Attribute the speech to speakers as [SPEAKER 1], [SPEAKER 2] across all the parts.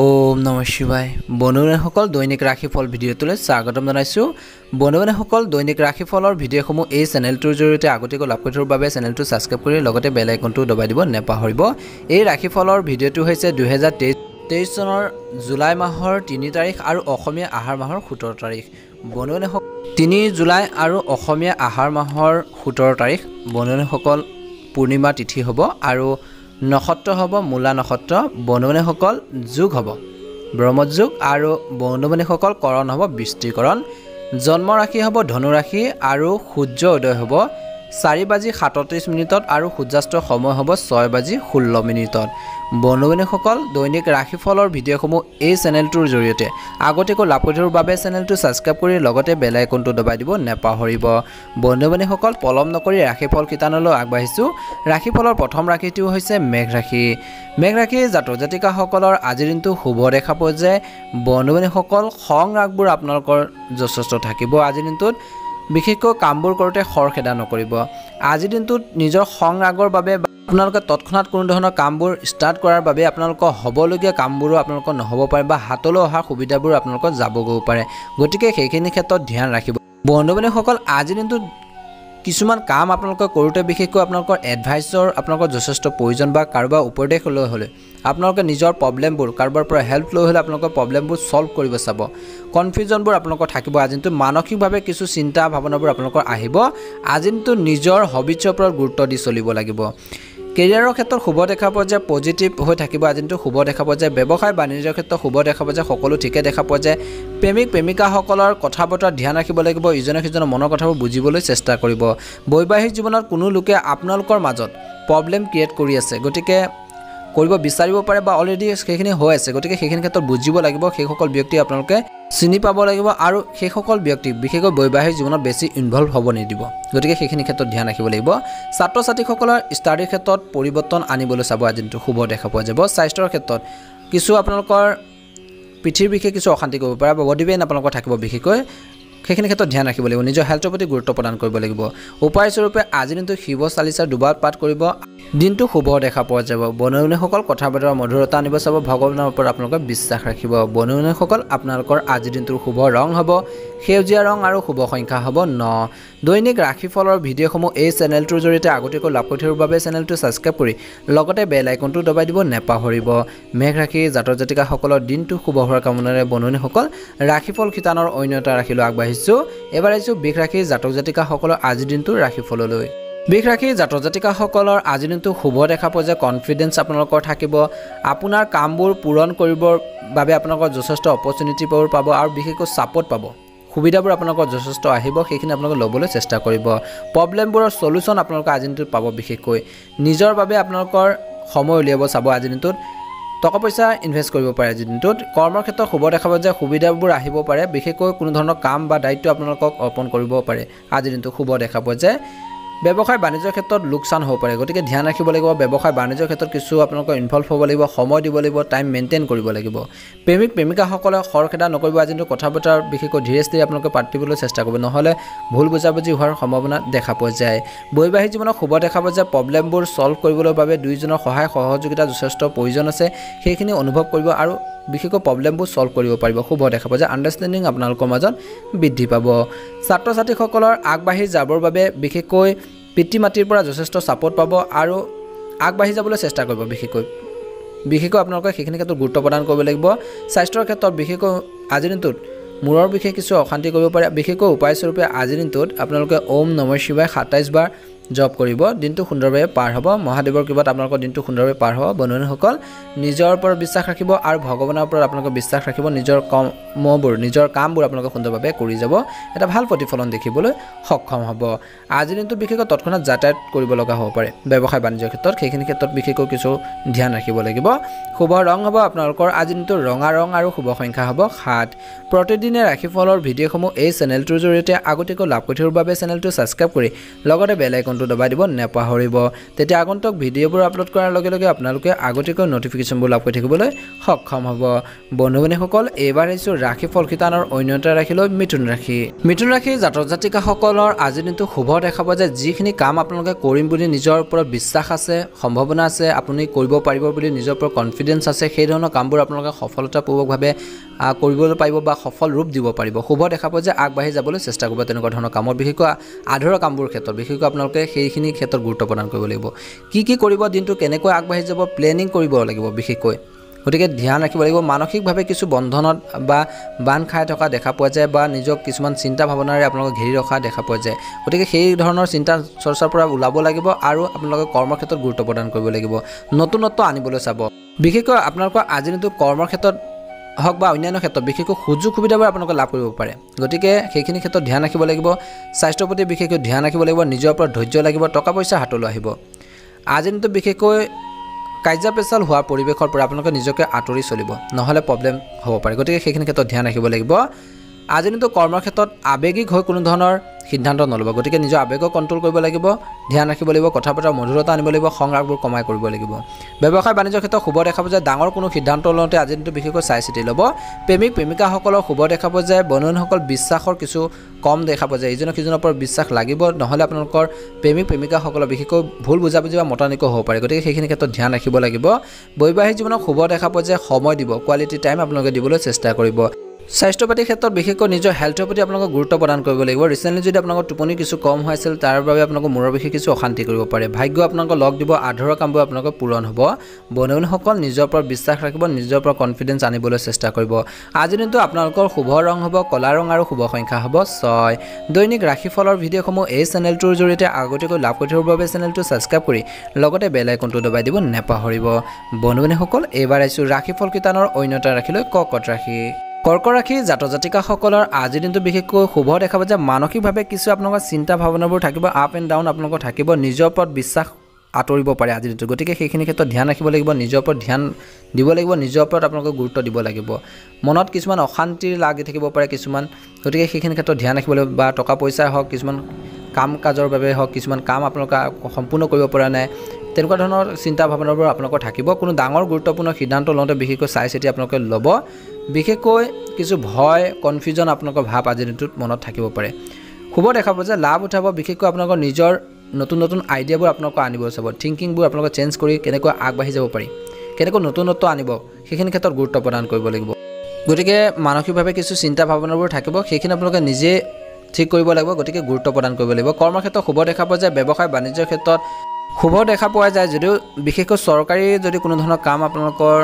[SPEAKER 1] ওম নম শিৱায়। বন্ধুবান্ধৱসকল দৈনিক ৰাশিফল ভিডিঅ'টোলৈ স্বাগতম জনাইছোঁ। বন্ধুবান্ধৱসকল দৈনিক ৰাশিফলৰ ভিডিঅ'সমূহ এই চেনেলটোৰ জৰিয়তে আগতীয়াকৈ লাভ কৰি থকাৰ বাবে চেনেলটো ছাবস্ক্ৰাইব কৰি লগতে বেল আইকনটো দবাই দিব নেপাহৰিব। এই ৰাশিফলৰ ভিডিঅ'টো হৈছে দুহেজাৰ তেইছ তেইছ চনৰ জুলাই মাহৰ তিনি তাৰিখ আৰু অসমীয়া আহাৰ মাহৰ সোতৰ তাৰিখ। বন্ধুবান্ধৱসকল তিনি জুলাই আৰু অসমীয়া আহাৰ মাহৰ সোতৰ তাৰিখ। বন্ধুবান্ধৱসকল পূৰ্ণিমা তিথি হ'ব আৰু নক্ষত্ৰ হ'ব মূলা নক্ষত্ৰ বন্ধুবান্ধৱসকল যোগ হ'ব। ব্ৰহ্মযোগ আৰু বন্ধুবান্ধৱসকল কৰণ হ'ব বৃষ্টিকৰণ জন্ম ৰাশি হ'ব ধনু ৰাশি আৰু সূৰ্য উদয় হ'ব। চাৰি বাজি সাতত্ৰিছ মিনিটত আৰু সূৰ্যাস্তৰ সময় হ'ব ছয় বাজি ষোল্ল মিনিটত। বন্ধুবান্ধৱসকল দৈনিক ৰাশিফলৰ ভিডিঅ'সমূহ এই চেনেলটোৰ জৰিয়তে। আগতীয়াকৈ লাভ কৰি থকাৰ বাবে চেনেলটো ছাবস্ক্ৰাইব কৰি লগতে বেল আইকনটো দবাই দিব নেপাহৰিব। বন্ধুবান্ধৱসকল পলম নকৰি ৰাশিফল শিতানলৈ আগবাঢ়িছোঁ। ৰাশিফলৰ প্ৰথম ৰাশিটো হৈছে মেঘ ৰাশি। মেঘ ৰাশিৰ জাতক জাতিকাসকলৰ আজিৰ দিনটো শুভ দেখা পোৱা যায়। বন্ধুবান্ধৱসকল খং ৰাগবোৰ আপোনালোকৰ যথেষ্ট থাকিব আজিৰ দিনটোত। বিশেষকৈ কামবোৰ কৰোঁতে খৰখেদা নকৰিব। আজিৰ দিনটোত নিজৰ খং ৰাগৰ বাবে আপোনালোকে তৎক্ষণাত কোনো ধৰণৰ কামবোৰ ষ্টাৰ্ট কৰাৰ বাবে আপোনালোকৰ হ'বলগীয়া কামবোৰো আপোনালোকৰ নহ'ব পাৰে বা হাতলৈ অহা সুবিধাবোৰ আপোনালোকৰ যাবগৈও পাৰে। গতিকে সেইখিনি ক্ষেত্ৰত ধ্যান ৰাখিব। বন্ধু বান্ধৱীসকল আজিৰ দিনটোত কিছুমান কাম আপোনালোকে কৰোঁতে বিশেষকৈ আপোনালোকৰ এডভাইচৰ আপোনালোকৰ যথেষ্ট প্ৰয়োজন বা কাৰোবাৰ উপদেশ লৈ হ'লে আপোনালোকে নিজৰ প্ৰব্লেমবোৰ কাৰোবাৰ পৰা হেল্প লৈ হ'লে আপোনালোকৰ প্ৰব্লেমবোৰ ছল্ভ কৰিব চাব। কনফিউজনবোৰ আপোনালোকৰ থাকিব। আজিতো মানসিকভাৱে কিছু চিন্তা ভাৱনাবোৰ আপোনালোকৰ আহিব। আজিতো নিজৰ হবিটছৰ ওপৰত গুৰুত্ব দি চলিব লাগিব। কেৰিয়াৰৰ ক্ষেত্ৰত শুভ দেখা পোৱা যায় পজিটিভ হৈ থাকিব। আজিতো শুভ দেখা পোৱা যায় ব্যৱসায় বাণিজ্যৰ ক্ষেত্ৰত শুভ দেখা পোৱা যায় সকলো ঠিকে দেখা পোৱা যায়। প্ৰেমিক প্ৰেমিকাসকলৰ কথা বতৰা ধ্যান ৰাখিব লাগিব ইজনে সিজনৰ মনৰ কথাবোৰ বুজিবলৈ চেষ্টা কৰিব। বৈবাহিক জীৱনত কোনো লোকে আপোনালোকৰ মাজত প্ৰব্লেম ক্ৰিয়েট কৰি আছে গতিকে কৰিব বিচাৰিব পাৰে বা অলৰেডি সেইখিনি হৈ আছে গতিকে সেইখিনি ক্ষেত্ৰত বুজিব লাগিব সেইসকল ব্যক্তি আপোনালোকে চিনি পাব লাগিব আৰু সেইসকল ব্যক্তিক বিশেষকৈ বৈবাহিক জীৱনত বেছি ইনভলভ হ'ব নিদিব। গতিকে সেইখিনি ক্ষেত্ৰত ধ্যান ৰাখিব লাগিব। ছাত্ৰ ছাত্ৰীসকলৰ ষ্টাডিৰ ক্ষেত্ৰত পৰিৱৰ্তন আনিবলৈ চাব আজি দিনটো শুভ দেখা পোৱা যাব। স্বাস্থ্যৰ ক্ষেত্ৰত কিছু আপোনালোকৰ পিঠিৰ বিশেষ কিছু অশান্তি কৰিব পাৰে বডি পেইন আপোনালোকৰ থাকিব বিশেষকৈ। সেইখিনি ক্ষেত্ৰত ধ্যান ৰাখিব লাগিব। নিজৰ হেল্থৰ প্ৰতি গুৰুত্ব প্ৰদান কৰিব লাগিব। উপায়স্বৰূপে আজি দিনটো শিৱ চালিচাৰ দুবাৰ পাঠ কৰিব। দিনটো শুভ দেখা পোৱা যাব। বনৌনীসকল কথা বতৰা মধুৰতা আনিব চাব ভগৱানৰ ওপৰত আপোনালোকে বিশ্বাস ৰাখিব। বনৌনীসকল আপোনালোকৰ আজিৰ দিনটোৰ শুভ ৰং হ'ব। সেউজীয়া ৰং আৰু শুভ সংখ্যা হ'ব ন। দৈনিক ৰাশিফলৰ ভিডিঅ'সমূহ এই চেনেলটোৰ জৰিয়তে আগতীয়াকৈ লাভ কৰি থকাৰ বাবে চেনেলটো ছাবস্ক্ৰাইব কৰি লগতে বেল আইকনটো দবাই দিব নেপাহৰিব। মেঘ ৰাশি জাতক জাতিকাসকলৰ দিনটো শুভ হোৱাৰ কামনাৰে বনৌনীসকল ৰাশিফল শিতানৰ অন্য এটা ৰাশিলৈ আগবাঢ়িছোঁ। এইবাৰ আহিছোঁ বিষ ৰাশি জাতক জাতিকাসকলৰ আজিৰ দিনটোৰ ৰাশিফললৈ। বিষ ৰাশি জাতক জাতিকাসকলৰ আজিৰ দিনটো শুভ দেখা পোৱা যে কনফিডেঞ্চ আপোনালোকৰ থাকিব আপোনাৰ কামবোৰ পূৰণ কৰিবৰ বাবে আপোনালোকৰ যথেষ্ট অপৰচুনিটিবোৰ পাব আৰু বিশেষকৈ ছাপৰ্ট পাব। সুবিধাবোৰ আপোনালোকৰ যথেষ্ট আহিব সেইখিনি আপোনালোকে ল'বলৈ চেষ্টা কৰিব। প্ৰব্লেমবোৰৰ চলিউশ্যন আপোনালোকে আজিৰ দিনটোত পাব বিশেষকৈ। নিজৰ বাবে আপোনালোকৰ সময় উলিয়াব চাব আজিৰ দিনটোত। টকা পইচা ইনভেষ্ট কৰিব পাৰে দিনটোত। কৰ্মৰ ক্ষেত্ৰত শুভ দেখাব যে সুবিধাবোৰ আহিব পাৰে। বিশেষকৈ কোনো ধৰণৰ কাম বা দায়িত্ব আপোনালোকক অৰ্পণ কৰিব পাৰে। আজিৰ দিনটো শুভ দেখা পোৱা যায়। ব্যৱসায় বাণিজ্যৰ ক্ষেত্ৰত লোকচান হ'ব পাৰে। গতিকে ধ্যান ৰাখিব লাগিব ব্যৱসায় বাণিজ্যৰ ক্ষেত্ৰত কিছু আপোনালোকৰ ইনভলভ হ'ব লাগিব সময় দিব লাগিব টাইম মেইনটেইন কৰিব লাগিব। প্ৰেমিক প্ৰেমিকাসকলে খৰখেদা নকৰিব আজিতো কথা বতৰা বিশেষকৈ ধীৰে স্থিৰে আপোনালোকে পাতিবলৈ চেষ্টা কৰিব। নহ'লে ভুল বুজাবুজি হোৱাৰ সম্ভাৱনা দেখা পোৱা যায়। বৈবাহিক জীৱনত শুভ দেখা পোৱা যায় প্ৰব্লেমবোৰ ছল্ভ কৰিবলৈ বাবে দুয়োজনৰ সহায় সহযোগিতা যথেষ্ট প্ৰয়োজন আছে সেইখিনি অনুভৱ কৰিব আৰু বিশেষকৈ প্ৰব্লেমবোৰ ছল্ভ কৰিব পাৰিব। শুভ দেখা পোৱা যায় আণ্ডাৰষ্টেণ্ডিং আপোনালোকৰ মাজত বৃদ্ধি পাব। ছাত্ৰ ছাত্ৰীসকলৰ আগবাঢ়ি যাবৰ বাবে বিশেষকৈ পিতৃ মাতৃৰ পৰা যথেষ্ট ছাপৰ্ট পাব আৰু আগবাঢ়ি যাবলৈ চেষ্টা কৰিব বিশেষকৈ। বিশেষকৈ আপোনালোকে সেইখিনি ক্ষেত্ৰত গুৰুত্ব প্ৰদান কৰিব লাগিব। স্বাস্থ্যৰ ক্ষেত্ৰত বিশেষকৈ আজিৰ দিনটোত মূৰৰ বিশেষ কিছু অশান্তি কৰিব পাৰে। বিশেষকৈ উপায়স্বৰূপে আজিৰ দিনটোত আপোনালোকে ওম নম শিৱাই সাতাইছ বাৰ জব কৰিব দিনটো সুন্দৰভাৱে পাৰ হ'ব। মহাদেৱৰ কৃপাত আপোনালোকৰ দিনটো সুন্দৰভাৱে পাৰ হ'ব। বন্ধুসকল নিজৰ ওপৰত বিশ্বাস ৰাখিব আৰু ভগৱানৰ ওপৰত আপোনালোকে বিশ্বাস ৰাখিব। নিজৰ কৰ্মবোৰ নিজৰ কামবোৰ আপোনালোকে সুন্দৰভাৱে কৰি যাব। এটা ভাল প্ৰতিফলন দেখিবলৈ সক্ষম হ'ব। আজিৰ দিনটো বিশেষকৈ তৎক্ষণাত যাতায়াত কৰিব লগা হ'ব পাৰে। ব্যৱসায় বাণিজ্যৰ ক্ষেত্ৰত সেইখিনি ক্ষেত্ৰত বিশেষকৈ কিছু ধ্যান ৰাখিব লাগিব। শুভ ৰং হ'ব আপোনালোকৰ। আজিৰ দিনটো ৰঙা ৰং আৰু শুভ সংখ্যা হ'ব সাত। প্ৰতিদিনে ৰাশিফলৰ ভিডিঅ'সমূহ এই চেনেলটোৰ জৰিয়তে আগতীয়াকৈ লাভ কৰি থকাৰ বাবে চেনেলটো ছাবস্ক্ৰাইব কৰি লগতে বেল আইকন আইকনটো দবাই দিব নেপাহৰিব তেতিয়া আগন্তুক ভিডিঅ'বোৰ আপলোড কৰাৰ লগে লগে আপোনালোকে আগতীয়াকৈ নটিফিকেশ্যনবোৰ লাভ কৰি থাকিবলৈ সক্ষম হ'ব। বন্ধু বান্ধৱীসকল এইবাৰ আহিছোঁ ৰাশি ফল শিতানৰ অন্য এটা ৰাশিলৈ মিথুন ৰাশি। মিথুন ৰাশি জাতক জাতিকাসকলৰ আজিৰ দিনটো শুভ দেখা পোৱা যায় যিখিনি কাম আপোনালোকে কৰিম বুলি নিজৰ ওপৰত বিশ্বাস আছে সম্ভাৱনা আছে আপুনি কৰিব পাৰিব বুলি নিজৰ ওপৰত কনফিডেঞ্চ আছে সেই ধৰণৰ কামবোৰ আপোনালোকে সফলতাপূৰ্বকভাৱে কৰিবলৈ পাৰিব বা সফল ৰূপ দিব পাৰিব। শুভ দেখা পোৱা যে আগবাঢ়ি যাবলৈ চেষ্টা কৰিব তেনেকুৱা ধৰণৰ কামত বিশেষকৈ আধৰুৱা কামবোৰৰ ক্ষেত্ৰত বিশেষকৈ আপোনালোকে সেইখিনি ক্ষেত্ৰত গুৰুত্ব প্ৰদান কৰিব লাগিব। কি কি কৰিব দিনটো কেনেকৈ আগবাঢ়ি যাব প্লেনিং কৰিব লাগিব বিশেষকৈ। গতিকে ধ্যান ৰাখিব লাগিব। মানসিকভাৱে কিছু বন্ধনত বা বান্ধ খাই থকা দেখা পোৱা যায় বা নিজক কিছুমান চিন্তা ভাৱনাৰে আপোনালোকে ঘেৰি ৰখা দেখা পোৱা যায়। গতিকে সেই ধৰণৰ চিন্তা চৰ্চাৰ পৰা ওলাব লাগিব আৰু আপোনালোকে কৰ্মৰ ক্ষেত্ৰত গুৰুত্ব প্ৰদান কৰিব লাগিব। নতুনত্ব আনিবলৈ চাব। বিশেষকৈ আপোনালোকৰ আজিৰ দিনটো কৰ্মৰ ক্ষেত্ৰত হওক বা অন্যান্য ক্ষেত্ৰত বিশেষকৈ সুযোগ সুবিধাবোৰ আপোনালোকে লাভ কৰিব পাৰে। গতিকে সেইখিনি ক্ষেত্ৰত ধ্যান ৰাখিব লাগিব স্বাস্থ্যৰ প্ৰতি বিশেষকৈ ধ্যান ৰাখিব লাগিব নিজৰ ওপৰত ধৈৰ্য লাগিব টকা পইচা হাতলৈ আহিব। আজিৰ দিনটো বিশেষকৈ কাৰ্য পেচাল হোৱাৰ পৰিৱেশৰ পৰা আপোনালোকে নিজকে আঁতৰি চলিব নহ'লে প্ৰব্লেম হ'ব পাৰে। গতিকে সেইখিনি ক্ষেত্ৰত ধ্যান ৰাখিব লাগিব। আজিৰ দিনটো কৰ্মৰ ক্ষেত্ৰত আৱেগিক হৈ কোনো ধৰণৰ সিদ্ধান্ত নল'ব। গতিকে নিজৰ আৱেগক কণ্ট্ৰল কৰিব লাগিব ধ্যান ৰাখিব লাগিব কথা বতৰা মধুৰতা আনিব লাগিব সংৰাগবোৰ কমাই কৰিব লাগিব। ব্যৱসায় বাণিজ্যৰ ক্ষেত্ৰত শুভ দেখা পোৱা যায় ডাঙৰ কোনো সিদ্ধান্ত লওঁতে আজিৰ দিনটো বিশেষকৈ চাই চিতি ল'ব। প্ৰেমিক প্ৰেমিকাসকলৰ শুভ দেখা পোৱা যায় বন্ধুসকল বিশ্বাসৰ কিছু কম দেখা পোৱা যায় ইজনক সিজনৰ ওপৰত বিশ্বাস লাগিব নহ'লে আপোনালোকৰ প্ৰেমিক প্ৰেমিকাসকলৰ বিশেষকৈ ভুল বুজাবুজি বা মতানৈক্য হ'ব পাৰে। গতিকে সেইখিনি ক্ষেত্ৰত ধ্যান ৰাখিব লাগিব। বৈবাহিক জীৱনত শুভ দেখা পোৱা যায় সময় দিব কোৱালিটি টাইম আপোনালোকে দিবলৈ চেষ্টা কৰিব। স্বাস্থ্য পাতিৰ ক্ষেত্ৰত বিশেষকৈ নিজৰ হেল্থৰ প্ৰতি আপোনালোকে গুৰুত্ব প্ৰদান কৰিব লাগিব। ৰিচেণ্টলি যদি আপোনালোকৰ টোপনি কিছু কম হৈ আছিল তাৰ বাবে আপোনালোকৰ মূৰৰ বিশেষ কিছু অশান্তি কৰিব পাৰে। ভাগ্য আপোনালোকক লগ দিব আধৰুৱা কামবোৰ আপোনালোকৰ পূৰণ হ'ব। বন্ধুসকল নিজৰ ওপৰত বিশ্বাস ৰাখিব নিজৰ ওপৰত কনফিডেঞ্চ আনিবলৈ চেষ্টা কৰিব। আজিৰ দিনটো আপোনালোকৰ শুভ ৰং হ'ব ক'লা ৰং আৰু শুভ সংখ্যা হ'ব ছয়। দৈনিক ৰাশিফলৰ ভিডিঅ'সমূহ এই চেনেলটোৰ জৰিয়তে আগতীয়াকৈ লাভ কৰি থকাৰ বাবে চেনেলটো ছাবস্ক্ৰাইব কৰি লগতে বেল আইকনটো দবাই দিব নেপাহৰিব। বন্ধু বান্ধৱীসকল এইবাৰ আহিছোঁ ৰাশিফল কীৰ্তনৰ অন্য এটা ৰাশিলৈ ককট ৰাশি? কৰ্ক ৰাশি জাতক জাতিকাসকলৰ আজিৰ দিনটো বিশেষকৈ শুভ দেখা পোৱা যায় মানসিকভাৱে কিছু আপোনালোকৰ চিন্তা ভাৱনাবোৰ থাকিব আপ এণ্ড ডাউন আপোনালোকৰ থাকিব নিজৰ ওপৰত বিশ্বাস আঁতৰিব পাৰে আজিৰ দিনটো। গতিকে সেইখিনি ক্ষেত্ৰত ধ্যান ৰাখিব লাগিব নিজৰ ওপৰত ধ্যান দিব লাগিব নিজৰ ওপৰত আপোনালোকে গুৰুত্ব দিব লাগিব। মনত কিছুমান অশান্তিৰ লাগি থাকিব পাৰে কিছুমান। গতিকে সেইখিনি ক্ষেত্ৰত ধ্যান ৰাখিব লাগিব বা টকা পইচাই হওক কিছুমান কাম কাজৰ বাবে হওক কিছুমান কাম আপোনালোকে সম্পূৰ্ণ কৰিব পৰা নাই। তেনেকুৱা ধৰণৰ চিন্তা ভাৱনাবোৰ আপোনালোকৰ থাকিব। কোনো ডাঙৰ গুৰুত্বপূৰ্ণ সিদ্ধান্ত লওঁতে বিশেষকৈ চাই চিতি আপোনালোকে ল'ব। বিশেষকৈ কিছু ভয় কনফিউজন আপোনালোকৰ ভাৱ আজিৰ দিনটোত মনত থাকিব পাৰে। শুভ দেখা পোৱা যে লাভ উঠাব। বিশেষকৈ আপোনালোকৰ নিজৰ নতুন নতুন আইডিয়াবোৰ আপোনালোকে আনিব চাব। থিংকিংবোৰ আপোনালোকে চেঞ্জ কৰি কেনেকৈ আগবাঢ়ি যাব পাৰি কেনেকৈ নতুনত্ব আনিব সেইখিনি ক্ষেত্ৰত গুৰুত্ব প্ৰদান কৰিব লাগিব। গতিকে মানসিকভাৱে কিছু চিন্তা ভাৱনাবোৰ থাকিব সেইখিনি আপোনালোকে নিজে ঠিক কৰিব লাগিব গতিকে গুৰুত্ব প্ৰদান কৰিব লাগিব। কৰ্মৰ ক্ষেত্ৰত শুভ দেখা পোৱা যায় ব্যৱসায় বাণিজ্যৰ ক্ষেত্ৰত শুভ দেখা পোৱা যায় যদিও বিশেষকৈ চৰকাৰী যদি কোনো ধৰণৰ কাম আপোনালোকৰ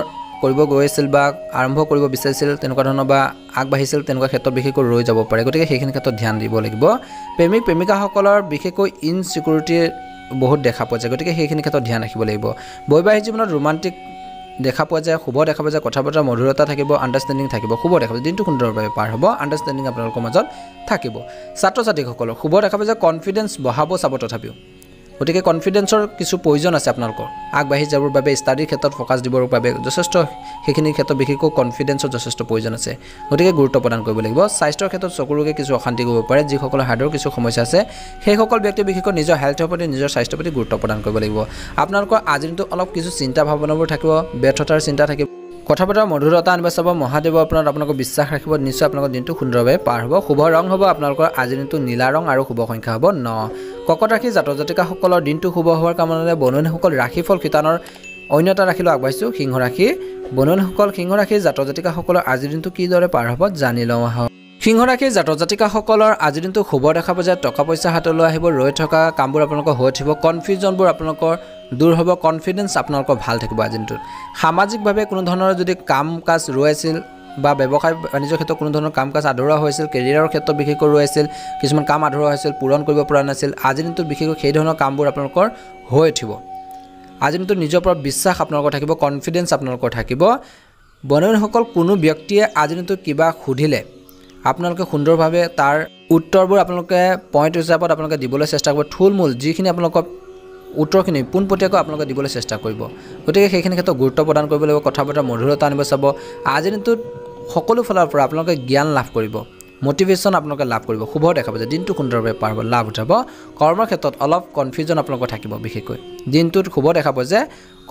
[SPEAKER 1] কৰিব গৈ আছিল বা আৰম্ভ কৰিব বিচাৰিছিল তেনেকুৱা ধৰণৰ বা আগবাঢ়িছিল তেনেকুৱা ক্ষেত্ৰত বিশেষকৈ ৰৈ যাব পাৰে। গতিকে সেইখিনি ক্ষেত্ৰত ধ্যান দিব লাগিব। প্ৰেমিক প্ৰেমিকাসকলৰ বিশেষকৈ ইনচিকিউৰিটি বহুত দেখা পোৱা যায়। গতিকে সেইখিনি ক্ষেত্ৰত ধ্যান ৰাখিব লাগিব। বৈবাহিক জীৱনত ৰোমান্টিক দেখা পোৱা যায় শুভ দেখা পোৱা যায় কথা বতৰা মধুৰতা থাকিব আণ্ডাৰষ্টেণ্ডিং থাকিব শুভ দেখা যায়। দিনটো সুন্দৰভাৱে পাৰ হ'ব আণ্ডাৰষ্টেণ্ডিং আপোনালোকৰ মাজত থাকিব। ছাত্ৰ ছাত্ৰীসকলৰ শুভ দেখা পোৱা যায় কনফিডেঞ্চ বঢ়াব চাব তথাপিও। গতিকে কনফিডেঞ্চৰ কিছু প্ৰয়োজন আছে আপোনালোকৰ। আগবাঢ়ি যাবৰ বাবে ষ্টাডিৰ ক্ষেত্ৰত ফ'কাছ দিবৰ বাবে যথেষ্ট সেইখিনিৰ ক্ষেত্ৰত বিশেষকৈ কনফিডেঞ্চৰ যথেষ্ট প্ৰয়োজন আছে। গতিকে গুৰুত্ব প্ৰদান কৰিব লাগিব। স্বাস্থ্যৰ ক্ষেত্ৰত চকুৰ ৰোগে কিছু অশান্তি কৰিব পাৰে যিসকলৰ হাৰ্টৰ কিছু সমস্যা আছে সেইসকল ব্যক্তিয়ে বিশেষকৈ নিজৰ হেল্থৰ প্ৰতি নিজৰ স্বাস্থ্যৰ প্ৰতি গুৰুত্ব প্ৰদান কৰিব লাগিব। আপোনালোকৰ আজিৰ দিনটো অলপ কিছু চিন্তা ভাৱনাবোৰ থাকিব ব্যৰ্থতাৰ চিন্তা থাকিব। কথা বতৰা মধুৰতা আনিব চাব মহাদেৱৰ ওপৰত আপোনালোকৰ বিশ্বাস ৰাখিব নিশ্চয় আপোনালোকৰ দিনটো সুন্দৰভাৱে পাৰ হ'ব। শুভ ৰং হ'ব আপোনালোকৰ আজিৰ দিনটো নীলা ৰং আৰু শুভ সংখ্যা হ'ব ন। ককট ৰাশি জাতক জাতিকাসকলৰ দিনটো শুভ হোৱাৰ কামনাৰে বননীসকল ৰাশিফল শিতানৰ অন্য এটা ৰাশিলৈ আগবাঢ়িছোঁ। সিংহ ৰাশি বননীসকল সিংহ ৰাশি জাতক জাতিকাসকলৰ আজিৰ দিনটো কিদৰে পাৰ হ'ব জানি লওঁ আহক। সিংহ ৰাশিৰ জাতক জাতিকাসকলৰ আজিৰ দিনটো শুভ দেখা পোৱা যায়। টকা পইচা হাতলৈ আহিব ৰৈ থকা কামবোৰ আপোনালোকৰ হৈ উঠিব। কনফিউজনবোৰ আপোনালোকৰ দূৰ হ'ব কনফিডেঞ্চ আপোনালোকৰ ভাল থাকিব আজিৰ দিনটোত। সামাজিকভাৱে কোনো ধৰণৰ যদি কাম কাজ ৰৈ আছিল বা ব্যৱসায় বাণিজ্যৰ ক্ষেত্ৰত কোনো ধৰণৰ কাম কাজ আধৰুৱা হৈছিল কেৰিয়াৰৰ ক্ষেত্ৰত বিশেষকৈ ৰৈ আছিল কিছুমান কাম আধৰুৱা হৈছিল পূৰণ কৰিব পৰা নাছিল আজিৰ দিনটোত বিশেষকৈ সেই ধৰণৰ কামবোৰ আপোনালোকৰ হৈ উঠিব। আজিৰ দিনটোত নিজৰ ওপৰত বিশ্বাস আপোনালোকৰ থাকিব কনফিডেঞ্চ আপোনালোকৰ থাকিব। বননীসকল কোনো ব্যক্তিয়ে আজিৰ দিনটোত কিবা সুধিলে আপোনালোকে সুন্দৰভাৱে তাৰ উত্তৰবোৰ আপোনালোকে পইণ্ট হিচাপত আপোনালোকে দিবলৈ চেষ্টা কৰিব। থুলমূল যিখিনি আপোনালোকৰ উত্তৰখিনি পোনপটীয়াকৈ আপোনালোকে দিবলৈ চেষ্টা কৰিব। গতিকে সেইখিনি ক্ষেত্ৰত গুৰুত্ব প্ৰদান কৰিব লাগিব কথা বতৰা মধুৰতা আনিব চাব। আজিৰ দিনটোত সকলো ফালৰ পৰা আপোনালোকে জ্ঞান লাভ কৰিব মটিভেশ্যন আপোনালোকে লাভ কৰিব শুভ দেখা পাব যে দিনটো সুন্দৰভাৱে পাৰ হ'ব লাভ উঠাব। কৰ্মৰ ক্ষেত্ৰত অলপ কনফিউজন আপোনালোকৰ থাকিব বিশেষকৈ। দিনটোত শুভ দেখা পাব যে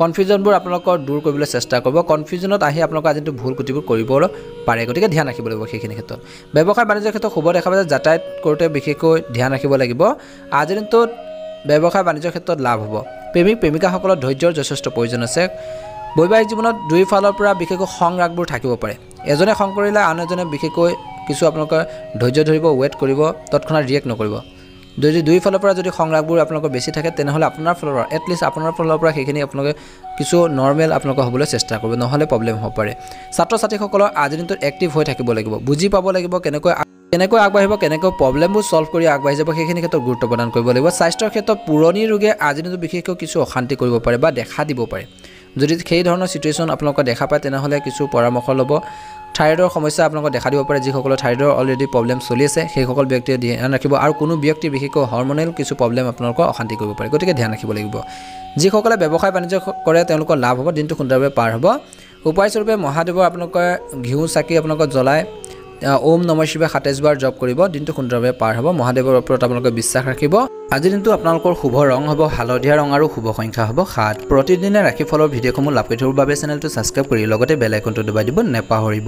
[SPEAKER 1] কনফিউজনবোৰ আপোনালোকৰ দূৰ কৰিবলৈ চেষ্টা কৰিব কনফিউজনত আহি আপোনালোকৰ আজিতো ভুল গতিবোৰ কৰিব পাৰে। গতিকে ধ্যান ৰাখিব লাগিব সেইখিনি ক্ষেত্ৰত। ব্যৱসায় বাণিজ্যৰ ক্ষেত্ৰত শুভ দেখা পাব যে যাতায়াত কৰোঁতে বিশেষকৈ ধ্যান ৰাখিব লাগিব। আজিৰ দিনটোত ব্যৱসায় বাণিজ্যৰ ক্ষেত্ৰত লাভ হ'ব। প্ৰেমিক প্ৰেমিকাসকলৰ ধৈৰ্যৰ যথেষ্ট প্ৰয়োজন আছে। বৈবাহিক জীৱনত দুয়োফালৰ পৰা বিশেষকৈ খং ৰাগবোৰ থাকিব পাৰে। এজনে খং কৰিলে আন এজনে বিশেষকৈ কিছু আপোনালোকৰ ধৈৰ্য ধৰিব ৱেইট কৰিব তৎক্ষণাত ৰিয়েক্ট নকৰিব। যদি দুয়োফালৰ পৰা যদি সংৰাগবোৰ আপোনালোকৰ বেছি থাকে তেনেহ'লে আপোনাৰ ফালৰ পৰা এটলিষ্ট আপোনাৰ ফালৰ পৰা সেইখিনি আপোনালোকে কিছু নৰ্মেল আপোনালোকে হ'বলৈ চেষ্টা কৰিব নহ'লে প্ৰব্লেম হ'ব পাৰে। ছাত্ৰ ছাত্ৰীসকলৰ আজিৰ দিনটোত এক্টিভ হৈ থাকিব লাগিব। বুজি পাব লাগিব কেনেকৈ কেনেকৈ আগবাঢ়িব কেনেকৈ প্ৰব্লেমবোৰ ছল্ভ কৰি আগবাঢ়ি যাব সেইখিনি ক্ষেত্ৰত গুৰুত্ব প্ৰদান কৰিব লাগিব। স্বাস্থ্যৰ ক্ষেত্ৰত পুৰণি ৰোগে আজিৰ দিনটো বিশেষকৈ কিছু অশান্তি কৰিব পাৰে বা দেখা দিব পাৰে। যদি সেই ধৰণৰ চিটুৱেশ্যন আপোনালোকে দেখা পায় তেনেহ'লে কিছু পৰামৰ্শ ল'ব। থাইৰয়ডৰ সমস্যা আপোনালোকক দেখা দিব পাৰে যিসকলৰ থাইৰয়ডৰ অলৰেডি প্ৰব্লেম চলি আছে সেইসকল ব্যক্তিয়ে ধ্যান ৰাখিব আৰু কোনো ব্যক্তি বিশেষকৈ হৰমনেল কিছু প্ৰব্লেম আপোনালোকৰ অশান্তি কৰিব পাৰে। গতিকে ধ্যান ৰাখিব লাগিব। যিসকলে ব্যৱসায় বাণিজ্য কৰে তেওঁলোকৰ লাভ হ'ব দিনটো সুন্দৰভাৱে পাৰ হ'ব। উপায়স্বৰূপে মহাদেৱৰ আপোনালোকে ঘিউ চাকি আপোনালোকক জ্বলাই ওম নম শিৱাই সাতাইছবাৰ জপ কৰিব দিনটো সুন্দৰভাৱে পাৰ হ'ব মহাদেৱৰ ওপৰত আপোনালোকে বিশ্বাস ৰাখিব। আজিৰ দিনটো আপোনালোকৰ শুভ ৰং হ'ব হালধীয়া ৰং আৰু শুভ সংখ্যা হ'ব সাত। প্ৰতিদিনে ৰাশিফলৰ ভিডিঅ'সমূহ লাভ কৰি থবৰ বাবে চেনেলটো ছাবস্ক্ৰাইব কৰি লগতে বেল আইকনটো দবাই দিব নেপাহৰিব।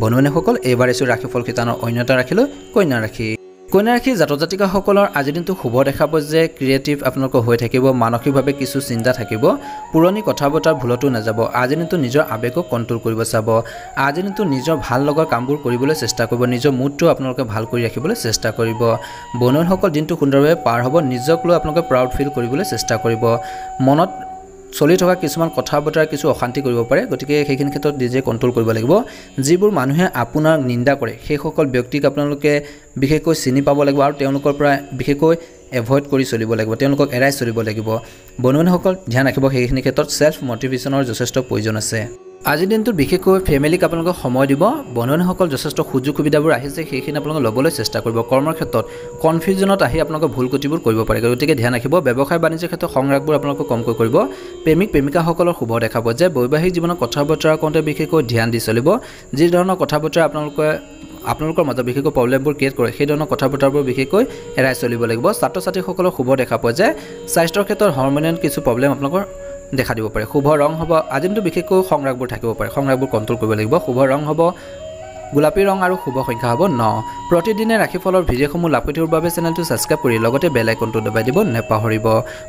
[SPEAKER 1] বনুৱানীসকল এইবাৰ এছোঁ ৰাশিফল শিতানৰ অন্যতা ৰাখিলৈ কন্যা ৰাশি। কন্যা ৰাশি জাতক জাতিকাসকলৰ আজিৰ দিনটো শুভ দেখাব যে ক্ৰিয়েটিভ আপোনালোকৰ হৈ থাকিব মানসিকভাৱে কিছু চিন্তা থাকিব পুৰণি কথা বতৰা ভুলতো নাযাব। আজিৰ দিনটো নিজৰ আৱেগক কণ্ট্ৰল কৰিব চাব। আজিৰ দিনটো নিজৰ ভাল লগা কামবোৰ কৰিবলৈ চেষ্টা কৰিব। নিজৰ মুডটো আপোনালোকে ভাল কৰি ৰাখিবলৈ চেষ্টা কৰিব। বনুৱানীসকল দিনটো সুন্দৰভাৱে পাৰ হ'ব। নিজক লৈ আপোনালোকে প্ৰাউড ফিল কৰিবলৈ চেষ্টা কৰিব। মনত চলি থকা কিছুমান কথা বতৰা কিছু অশান্তি কৰিব পাৰে গতিকে সেইখিনি ক্ষেত্ৰত নিজে কণ্ট্ৰল কৰিব লাগিব। যিবোৰ মানুহে আপোনাক নিন্দা কৰে সেইসকল ব্যক্তিক আপোনালোকে বিশেষকৈ চিনি পাব লাগিব আৰু তেওঁলোকৰ পৰা বিশেষকৈ এভইড কৰি চলিব লাগিব তেওঁলোকক এৰাই চলিব লাগিব। বনুৱানীসকল ধ্যান ৰাখিব সেইখিনি ক্ষেত্ৰত ছেল্ফ মটিভেশ্যনৰ যথেষ্ট প্ৰয়োজন আছে। আজিৰ দিনটোত বিশেষকৈ ফেমিলিক আপোনালোকে সময় দিব বন্ধুসকল যথেষ্ট সুযোগ সুবিধাবোৰ আহিছে সেইখিনি আপোনালোকে ল'বলৈ চেষ্টা কৰিব। কৰ্মৰ ক্ষেত্ৰত কনফিউজনত আহি আপোনালোকে ভুল গতিবোৰ কৰিব পাৰে। গতিকে ধ্যান ৰাখিব ব্যৱসায় বাণিজ্যৰ ক্ষেত্ৰত সংগ্ৰাসবোৰ আপোনালোকে কমকৈ কৰিব। প্ৰেমিক প্ৰেমিকাসকলৰ শুভ দেখাব যে বৈবাহিক জীৱনত কথা বতৰা কৰোঁতে বিশেষকৈ ধ্যান দি চলিব। যি ধৰণৰ কথা বতৰা আপোনালোকে আপোনালোকৰ মাজত বিশেষকৈ প্ৰব্লেমবোৰ ক্ৰিয়েট কৰে সেই ধৰণৰ কথা বতৰাবোৰ বিশেষকৈ এৰাই চলিব লাগিব। ছাত্ৰ ছাত্ৰীসকলৰ শুভ দেখা পোৱা যে স্বাস্থ্যৰ ক্ষেত্ৰত হৰমনেল কিছু প্ৰব্লেম আপোনালোকৰ দেখা দিব পাৰে। শুভ ৰং হ'ব আজি দিনটো বিশেষকৈ সংৰাগবোৰ থাকিব পাৰে। সংৰাগবোৰ কণ্ট্ৰল কৰিব লাগিব। শুভ ৰং হ'ব গোলাপী ৰং আৰু শুভ সংখ্যা হ'ব ন। প্ৰতিদিনে ৰাশিফলৰ ভিডিঅ'সমূহ লাভ কৰি বাবে চেনেলটো ছাবস্ক্ৰাইব কৰি লগতে বেল আইকনটো দবাই দিব নেপাহৰিব।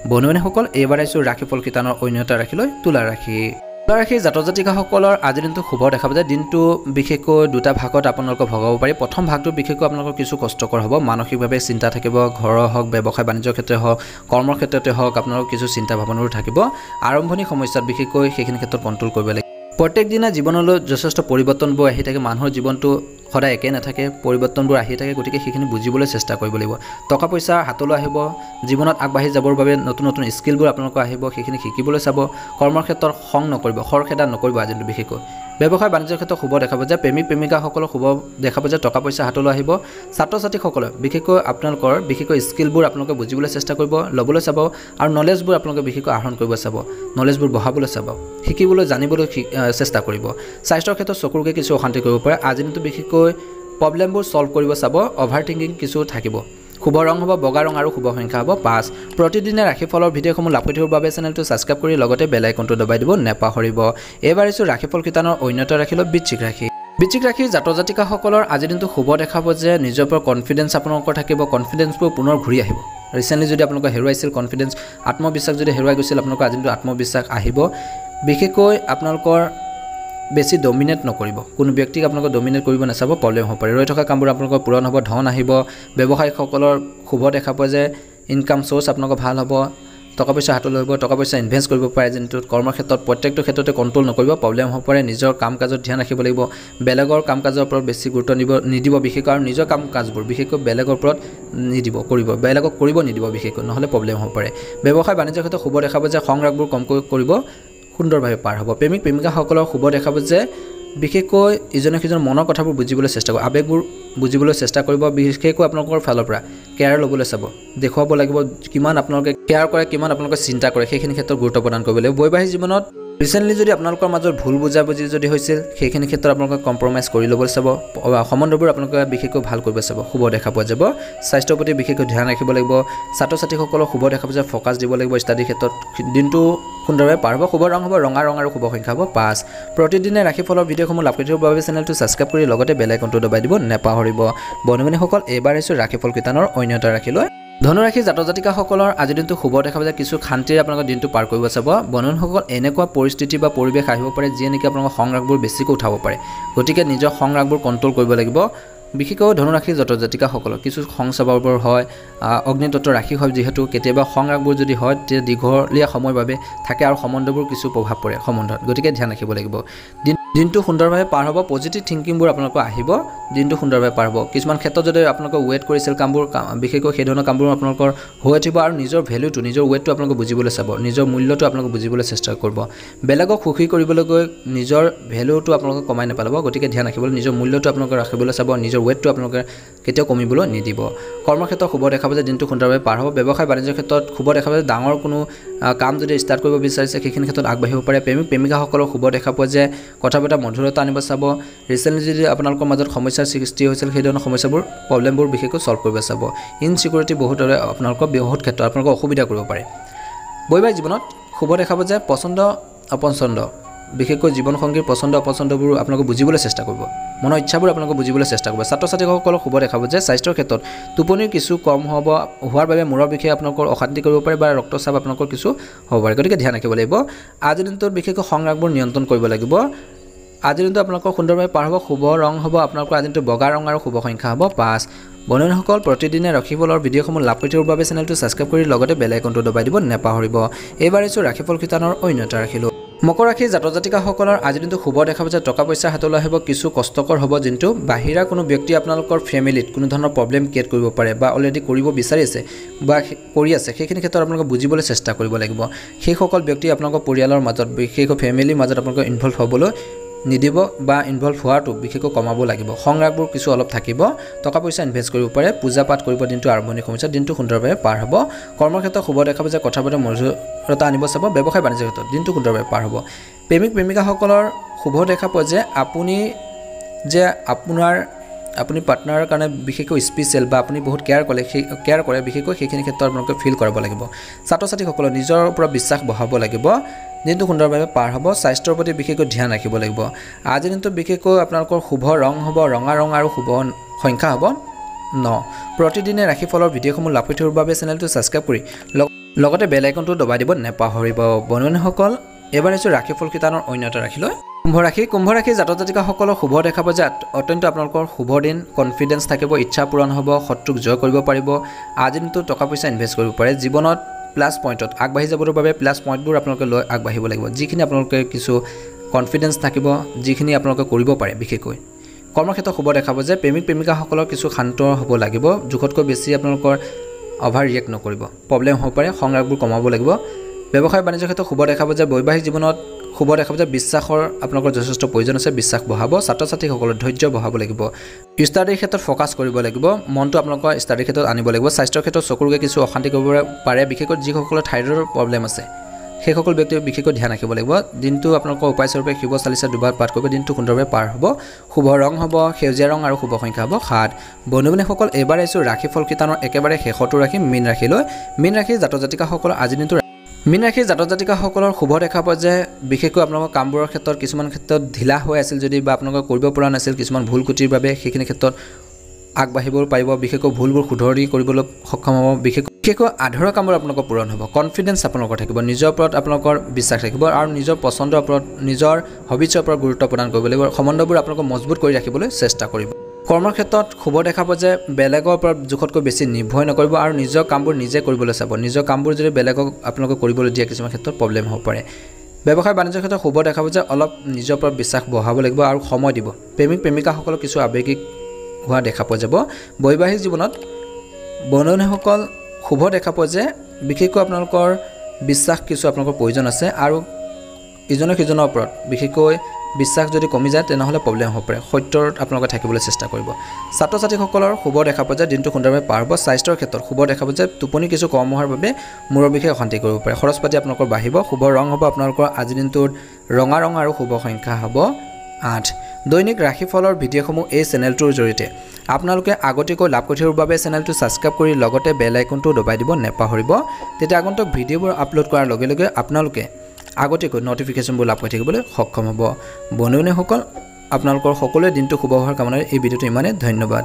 [SPEAKER 1] বনুৱানীসকল এইবাৰ আহিছোঁ ৰাশিফল অন্যতা ৰাখিলৈ তোলা ৰাখি তোলা ৰাশি। জাতক জাতিকাসকলৰ আজিৰ দিনটো শুভ দেখা যায় দিনটো বিশেষকৈ দুটা ভাগত আপোনালোকক ভগাব পাৰি। প্ৰথম ভাগটো বিশেষকৈ আপোনালোকৰ কিছু কষ্টকৰ হ'ব। মানসিকভাৱে চিন্তা থাকিব। ঘৰৰ হওক ব্যৱসায় বাণিজ্যৰ ক্ষেত্ৰতে হওক কৰ্মৰ ক্ষেত্ৰতে হওক আপোনালোকৰ কিছু চিন্তা ভাৱনাবোৰ থাকিব। আৰম্ভণি সমস্যাত বিশেষকৈ সেইখিনি ক্ষেত্ৰত কণ্ট্ৰল কৰিব লাগিব প্ৰত্যেক দিনা জীৱনলৈ যথেষ্ট পৰিৱৰ্তনবোৰ আহি থাকে। মানুহৰ জীৱনটো সদায় একে নাথাকে পৰিৱৰ্তনবোৰ আহি থাকে গতিকে সেইখিনি বুজিবলৈ চেষ্টা কৰিব লাগিব। টকা পইচা হাতলৈ আহিব জীৱনত আগবাঢ়ি যাবৰ বাবে নতুন নতুন স্কিলবোৰ আপোনালোকৰ আহিব সেইখিনি শিকিবলৈ চাব কৰ্মৰ ক্ষেত্ৰত খং নকৰিব খৰখেদা নকৰিব আজিলৈ বিশেষকৈ। ব্যৱসায় বাণিজ্যৰ ক্ষেত্ৰত শুভ দেখাব যে প্ৰেমিক প্ৰেমিকাসকলৰ শুভ দেখাব যে টকা পইচা হাতলৈ আহিব। ছাত্ৰ ছাত্ৰীসকলে বিশেষকৈ আপোনালোকৰ বিশেষকৈ স্কিলবোৰ আপোনালোকে বুজিবলৈ চেষ্টা কৰিব ল'বলৈ চাব আৰু নলেজবোৰ আপোনালোকে বিশেষকৈ আহৰণ কৰিব চাব নলেজবোৰ বঢ়াবলৈ চাব শিকিবলৈ জানিবলৈ চেষ্টা কৰিব। স্বাস্থ্যৰ ক্ষেত্ৰত চকুৰোগে কিছু অশান্তি কৰিব পাৰে আজি দিনটো বিশেষকৈ প্ৰব্লেমবোৰ ছল্ভ কৰিব চাব অভাৰ থিংকিং কিছু থাকিব। শুভ ৰং হ'ব বগা ৰং আৰু শুভ সংখ্যা হ'ব পাঁচ। প্ৰতিদিনে ৰাশিফলৰ ভিডিঅ'সমূহ লাভ কৰি থবৰ বাবে চেনেলটো ছাবস্ক্ৰাইব কৰি লগতে বেল আইকনটো দবাই দিব নেপাহৰিব। এইবাৰ আহিছোঁ ৰাশিফল কীৰ্তনৰ অন্যতা ৰাখিলৈ বৃশ্চিক ৰাশি। বৃশ্চিক ৰাশি জাত জাতিকাসকলৰ আজিৰ দিনটো শুভ দেখাব যে নিজৰ ওপৰত কনফিডেঞ্চ আপোনালোকৰ থাকিব কনফিডেঞ্চবোৰ পুনৰ ঘূৰি আহিব। ৰিচেণ্টলি যদি আপোনালোকৰ হেৰুৱাইছিল কনফিডেঞ্চ আত্মবিশ্বাস যদি হেৰুৱাই গৈছিল আপোনালোকৰ আজি দিনটো আত্মবিশ্বাস আহিব। বিশেষকৈ আপোনালোকৰ বেছি ডমিনেট নকৰিব। কোনো ব্যক্তিক আপোনালোকে ডমিনেট কৰিব নাচাব প্ৰব্লেম হ'ব পাৰে। ৰৈ থকা কামবোৰ আপোনালোকৰ পূৰণ হ'ব ধন আহিব। ব্যৱসায়ীসকলৰ শুভ দেখা পোৱা যে ইনকাম চ'ৰ্চ আপোনালোকৰ ভাল হ'ব। টকা পইচা হাতলৈ আহিব টকা পইচা ইনভেষ্ট কৰিব পাৰে যোনটোত কৰ্মৰ ক্ষেত্ৰত প্ৰত্যেকটো ক্ষেত্ৰতে কণ্ট্ৰল নকৰিব প্ৰব্লেম হ'ব পাৰে। নিজৰ কাম কাজত ধ্যান ৰাখিব লাগিব। বেলেগৰ কাম কাজৰ ওপৰত বেছি গুৰুত্ব নিব নিদিব বিশেষকৈ আৰু নিজৰ কাম কাজবোৰ বিশেষকৈ বেলেগৰ ওপৰত নিদিব কৰিব বেলেগক কৰিব নিদিব বিশেষকৈ নহ'লে প্ৰব্লেম হ'ব পাৰে। ব্যৱসায় বাণিজ্যৰ ক্ষেত্ৰত শুভ দেখাব যে সংৰাগবোৰ কমকৈ কৰিব সুন্দৰভাৱে পাৰ হ'ব। প্ৰেমিক প্ৰেমিকাসকলৰ শুভ দেখাব যে বিশেষকৈ ইজনে সিজনৰ মনৰ কথাবোৰ বুজিবলৈ চেষ্টা কৰিব আৱেগবোৰ বুজিবলৈ চেষ্টা কৰিব বিশেষকৈ আপোনালোকৰ ফালৰ পৰা কেয়াৰ ল'বলৈ চাব দেখুৱাব লাগিব কিমান আপোনালোকে কেয়াৰ কৰে কিমান আপোনালোকে চিন্তা কৰে সেইখিনি ক্ষেত্ৰত গুৰুত্ব প্ৰদান কৰিব লাগিব বৈবাহিক জীৱনত ৰিচেণ্টলি যদি আপোনালোকৰ মাজত ভুল বুজাবুজি যদি হৈছিল সেইখিনি ক্ষেত্ৰত আপোনালোকে কম্প্ৰমাইজ কৰি ল'বলৈ চাব। সম্বন্ধবোৰ আপোনালোকে বিশেষকৈ ভাল কৰিব চাব। শুভ দেখা পোৱা যাব। স্বাস্থ্যৰ প্ৰতি বিশেষকৈ ধ্যান ৰাখিব লাগিব। ছাত্ৰ ছাত্ৰীসকলক শুভ দেখা পোৱা যাব ফ'কাছ দিব লাগিব ষ্টাডিৰ ক্ষেত্ৰত। দিনটো সুন্দৰভাৱে পাৰ হ'ব। শুভ ৰং হ'ব ৰঙা ৰং আৰু শুভ সংখ্যা হ'ব পাঁচ। প্ৰতিদিনে ৰাশিফলৰ ভিডিঅ'সমূহ লাভ কৰি থাকিবৰ বাবে চেনেলটো ছাবস্ক্ৰাইব কৰি লগতে বেল আইকনটো দবাই দিব নেপাহৰিব। বন্ধু বান্ধৱীসকল এইবাৰ আহিছোঁ ৰাশিফল কীৰ্তনৰ অন্য এটা ৰাশি লৈ ধনুৰাশি জাতক জাতিকাসকলৰ আজিৰ দিনটো শুভ দেখা যায় কিছু শান্তিৰে আপোনালোকৰ দিনটো পাৰ কৰিব চাব। বন্ধুসকল এনেকুৱা পৰিস্থিতি বা পৰিৱেশ আহিব পাৰে যিয়ে নেকি আপোনালোকৰ সংৰাগবোৰ বেছিকৈ উঠাব পাৰে। গতিকে নিজৰ সংৰাগবোৰ কণ্ট্ৰল কৰিব লাগিব। বিশেষকৈ ধনুৰাশি জাতক জাতিকাসকলৰ কিছু সংস্বভাৱবোৰ হয় অগ্নিতত্ত্ব ৰাশি হয় যিহেতু কেতিয়াবা সংৰাগবোৰ যদি হয় তেতিয়া দীঘলীয়া সময়ৰ বাবে থাকে আৰু সম্বন্ধবোৰ কিছু প্ৰভাৱ পৰে সম্বন্ধত। গতিকে ধ্যান ৰাখিব লাগিব। দিন দিনটো সুন্দৰভাৱে পাৰ হ'ব পজিটিভ থিংকিংবোৰ আপোনালোকৰ আহিব দিনটো সুন্দৰভাৱে পাৰ হ'ব। কিছুমান ক্ষেত্ৰত যদি আপোনালোকে ৱেইট কৰিছিল কামবোৰ বিশেষকৈ সেই ধৰণৰ কামবোৰ আপোনালোকৰ হৈ উঠিব আৰু নিজৰ ভেলুটো নিজৰ ৱেইটটো আপোনালোকে বুজিবলৈ চাব নিজৰ মূল্যটো আপোনালোকে বুজিবলৈ চেষ্টা কৰিব। বেলেগক সুখী কৰিবলৈ গৈ নিজৰ ভেলুটো আপোনালোকে কমাই নাপেলাব গতিকে ধ্যান ৰাখিবলৈ নিজৰ মূল্যটো আপোনালোকে ৰাখিবলৈ চাব নিজৰ ৱেইটটো আপোনালোকে কেতিয়াও কমিবলৈ নিদিব। কৰ্মক্ষেত্ৰত শুভ দেখাব যে দিনটো সুন্দৰভাৱে পাৰ হ'ব। ব্যৱসায় বাণিজ্যৰ ক্ষেত্ৰত শুভ দেখাব যে ডাঙৰ কোনো কাম যদি ষ্টাৰ্ট কৰিব বিচাৰিছে সেইখিনি ক্ষেত্ৰত আগবাঢ়িব পাৰে। প্ৰেমিক প্ৰেমিকাসকলৰ শুভ দেখা পোৱা যে কথা এটা মধুৰতা আনিব চাব। ৰিচেণ্টলি যদি আপোনালোকৰ মাজত সমস্যাৰ সৃষ্টি হৈছিল সেই ধৰণৰ সমস্যাবোৰ প্ৰব্লেমবোৰ বিশেষকৈ ছল্ভ কৰিব চাব। ইনচিকিউৰিটি বহুত হ'লে আপোনালোকৰ বহুত ক্ষেত্ৰত আপোনালোকৰ অসুবিধা কৰিব পাৰে। বৈবাহিক জীৱনত শুভ দেখাব যে পচন্দ অপচন্দ। বিশেষকৈ জীৱনসংগীৰ পচন্দ অপচন্দবোৰ আপোনালোকে বুজিবলৈ চেষ্টা কৰিব। মনৰ ইচ্ছাবোৰ আপোনালোকে বুজিবলৈ চেষ্টা কৰিব। ছাত্ৰ ছাত্ৰীসকলক শুভ দেখাব যে স্বাস্থ্যৰ ক্ষেত্ৰত টোপনিৰ কিছু কম হ'ব হোৱাৰ বাবে মূৰৰ বিষয়ে আপোনালোকৰ অশান্তি কৰিব পাৰে বা ৰক্তচাপ আপোনালোকৰ কিছু হ'ব পাৰে। গতিকে ধ্যান ৰাখিব লাগিব। আজিৰ দিনটোত বিশেষকৈ সংৰাগবোৰ নিয়ন্ত্ৰণ কৰিব লাগিব। আজিৰ দিনটো আপোনালোকৰ সুন্দৰভাৱে পাৰ হ'ব শুভ ৰং হ'ব আপোনালোকৰ আজি দিনটো বগা ৰং আৰু শুভ সংখ্যা হ'ব। পাঁচ বন্ধুসকল প্ৰতিদিনে ৰাশিফলৰ ভিডিঅ'সমূহ লাভ কৰি থাকিবৰ বাবে চেনেলটো ছাবস্ক্ৰাইব কৰি লগতে বেল আইকনটো দবাই দিব নেপাহৰিব। এইবাৰ আহিছোঁ ৰাশিফল কীৰ্তনৰ অন্য এটা ৰাখিলোঁ। মকৰ ৰাশি জাতক জাতিকাসকলৰ আজিৰ দিনটো শুভ দেখাব যে টকা পইচা হাতলৈ আহিব কিছু কষ্টকৰ হ'ব যোনটো বাহিৰা কোনো ব্যক্তি আপোনালোকৰ ফেমিলিত কোনো ধৰণৰ প্ৰব্লেম ক্ৰিয়েট কৰিব পাৰে বা অলৰেডি কৰিব বিচাৰিছে বা কৰি আছে সেইখিনি ক্ষেত্ৰত আপোনালোকে বুজিবলৈ চেষ্টা কৰিব লাগিব। সেইসকল ব্যক্তি আপোনালোকৰ পৰিয়ালৰ মাজত বিশেষকৈ ফেমিলিৰ মাজত আপোনালোকে ইনভল্ভ হ'বলৈ নিদিব বা ইনভল্ভ হোৱাটো বিশেষকৈ কমাব লাগিব। সংৰাগবোৰ কিছু অলপ থাকিব। টকা পইচা ইনভেষ্ট কৰিব পাৰে। পূজা পাঠ কৰিব দিনটো আৰম্ভণি সময়ত। দিনটো সুন্দৰভাৱে পাৰ হ'ব। কৰ্মক্ষেত্ৰত শুভ দেখাব যে কথা পাতি মধুৰতা আনিব চাব ব্যৱসায় বাণিজ্যৰ ক্ষেত্ৰত দিনটো সুন্দৰভাৱে পাৰ হ'ব। প্ৰেমিক প্ৰেমিকাসকলৰ শুভ দেখা পোৱা যে আপুনি যে আপোনাৰ আপুনি পাৰ্টনাৰৰ কাৰণে বিশেষকৈ স্পেচিয়েল বা আপুনি বহুত কেয়াৰ কৰে সেই কেয়াৰ কৰে বিশেষকৈ সেইখিনি ক্ষেত্ৰত আপোনালোকে ফিল কৰাব লাগিব। ছাত্ৰ ছাত্ৰীসকলৰ নিজৰ ওপৰত বিশ্বাস বঢ়াব লাগিব। দিনটো সুন্দৰভাৱে পাৰ হ'ব স্বাস্থ্যৰ প্ৰতি বিশেষকৈ ধ্যান ৰাখিব লাগিব। আজিৰ দিনটো বিশেষকৈ আপোনালোকৰ শুভ ৰং হ'ব ৰঙা ৰং আৰু শুভ সংখ্যা হ'ব ন। প্ৰতিদিনে ৰাশিফলৰ ভিডিঅ'সমূহ লাভ কৰি থাকিবৰ বাবে চেনেলটো ছাবস্ক্ৰাইব কৰি লগতে বেল আইকনটো দবাই দিব নেপাহৰিব। বন্ধুসকল এইবাৰ আহিছোঁ ৰাশিফল কীৰ্তনৰ অন্য এটা ৰাশিলৈ কুম্ভ ৰাশি কুম্ভ ৰাশি জাতক জাতিকাসকলৰ শুভ দেখাব যে অত্যন্ত আপোনালোকৰ শুভ দিন কনফিডেঞ্চ থাকিব ইচ্ছা পূৰণ হ'ব শত্ৰুক জয় কৰিব পাৰিব। আজিৰ দিনটো টকা পইচা ইনভেষ্ট কৰিব পাৰে। জীৱনত প্লাছ পইণ্টত আগবাঢ়ি যাবৰ বাবে প্লাছ পইণ্টবোৰ আপোনালোকে লৈ আগবাঢ়িব লাগিব। যিখিনি আপোনালোকে কিছু কনফিডেঞ্চ থাকিব যিখিনি আপোনালোকে কৰিব পাৰে বিশেষকৈ। কৰ্মক্ষেত্ৰত শুভ দেখাব যে প্ৰেমিক প্ৰেমিকাসকলৰ কিছু শান্ত হ'ব লাগিব। জোখতকৈ বেছি আপোনালোকৰ অভাৰ ৰিয়েক্ট নকৰিব। প্ৰব্লেম হ'ব পাৰে সংৰাগবোৰ কমাব লাগিব। ব্যৱসায় বাণিজ্যৰ ক্ষেত্ৰত শুভ দেখাব যে বৈবাহিক জীৱনত শুভ দেখাব যে বিশ্বাসৰ আপোনালোকৰ যথেষ্ট প্ৰয়োজন আছে বিশ্বাস বঢ়াব ছাত্ৰ ছাত্ৰীসকলৰ ধৈৰ্য বঢ়াব লাগিব। ষ্টাডিৰ ক্ষেত্ৰত ফ'কাছ কৰিব লাগিব মনটো আপোনালোকৰ ষ্টাডিৰ ক্ষেত্ৰত আনিব লাগিব স্বাস্থ্যৰ ক্ষেত্ৰত চকুৰোগে কিছু অশান্তি কৰিব পাৰে বিশেষকৈ যিসকলৰ থাইৰয়ডৰ প্ৰব্লেম আছে। সেইসকল ব্যক্তিয়ে বিশেষকৈ ধ্যান ৰাখিব লাগিব। দিনটো আপোনালোকৰ উপায় স্বৰূপে শিৱ চালিচা দুবাৰ পাঠ কৰিব। দিনটো সুন্দৰভাৱে পাৰ হ'ব। শুভ ৰং হ'ব সেউজীয়া ৰং আৰু শুভ সংখ্যা হ'ব সাত। বন্ধু বান্ধৱীসকল এইবাৰ আহিছোঁ ৰাশিফল কীৰ্তনৰ একেবাৰে শেষতো ৰাখি মীন ৰাশিলৈ মীন ৰাশি জাতক জাতিকাসকলৰ আজিৰ দিনটো মীন ৰাশিৰ জাতক জাতিকাসকলৰ শুভ দেখা পোৱা যে বিশেষকৈ আপোনালোকৰ কামবোৰৰ ক্ষেত্ৰত কিছুমান ক্ষেত্ৰত ঢিলা হৈ আছিল যদি বা আপোনালোকে কৰিব পৰা নাছিল কিছুমান ভুল কুটিৰ বাবে সেইখিনি ক্ষেত্ৰত আগবাঢ়িব পাৰিব বিশেষকৈ ভুলবোৰ শুধৰি কৰিবলৈ সক্ষম হ'ব বিশেষকৈ বিশেষকৈ আধৰুৱা কামবোৰ আপোনালোকৰ পূৰণ হ'ব। কনফিডেঞ্চ আপোনালোকৰ থাকিব। নিজৰ ওপৰত আপোনালোকৰ বিশ্বাস থাকিব আৰু নিজৰ পচন্দৰ ওপৰত নিজৰ হবিছৰ ওপৰত গুৰুত্ব প্ৰদান কৰিব লাগিব। সম্বন্ধবোৰ আপোনালোকক মজবুত কৰি ৰাখিবলৈ চেষ্টা কৰিব। কৰ্মৰ ক্ষেত্ৰত শুভ দেখাব যে বেলেগৰ ওপৰত জোখতকৈ বেছি নিৰ্ভয় নকৰিব আৰু নিজৰ কামবোৰ নিজে কৰিবলৈ চাব। নিজৰ কামবোৰ যদি বেলেগক আপোনালোকে কৰিবলৈ দিয়ে কিছুমান ক্ষেত্ৰত প্ৰব্লেম হ'ব পাৰে। ব্যৱসায় বাণিজ্যৰ ক্ষেত্ৰত শুভ দেখাব যে অলপ নিজৰ ওপৰত বিশ্বাস বঢ়াব লাগিব আৰু সময় দিব। প্ৰেমিক প্ৰেমিকাসকলক কিছু আৱেগিক হোৱা দেখা পোৱা যাব। বৈবাহিক জীৱনত বন্ধুসকল শুভ দেখা পোৱা যে বিশেষকৈ আপোনালোকৰ বিশ্বাস কিছু আপোনালোকৰ প্ৰয়োজন আছে আৰু ইজনে সিজনৰ ওপৰত। বিশেষকৈ বিশ্বাস যদি কমি যায় তেনেহ'লে প্ৰব্লেম হ'ব পাৰে। সত্যত আপোনালোকে থাকিবলৈ চেষ্টা কৰিব। ছাত্ৰ ছাত্ৰীসকলৰ শুভ দেখা পোৱা যায় দিনটো সুন্দৰভাৱে পাৰ হ'ব। স্বাস্থ্যৰ ক্ষেত্ৰত শুভ দেখা পোৱা যায়। টোপনি কিছু কম হোৱাৰ বাবে মূৰৰ বিষয়ে অশান্তি কৰিব পাৰে। খৰচ পাতি আপোনালোকৰ বাঢ়িব। শুভ ৰং হ'ব আপোনালোকৰ আজিৰ দিনটোত ৰঙা ৰং আৰু শুভ সংখ্যা হ'ব আঠ। দৈনিক ৰাশিফলৰ ভিডিঅ'সমূহ এই চেনেলটোৰ জৰিয়তে। আপোনালোকে আগতীয়াকৈ লাভ থাকিবৰ বাবে চেনেলটো ছাবস্ক্ৰাইব কৰি লগতে বেল আইকনটো দবাই দিব নেপাহৰিব। তেতিয়া আগন্তুক ভিডিঅ'বোৰ আপলোড কৰাৰ লগে লগে আপোনালোকে আগতীয়াকৈ নটিফিকেশ্যনবোৰ লাভ কৰি থাকিবলৈ সক্ষম হ'ব। বন্ধু বান্ধৱীসকল আপোনালোকৰ সকলোৱে দিনটো শুভ হোৱাৰ কামনাৰে এই ভিডিঅ'টো ইমানেই। ধন্যবাদ।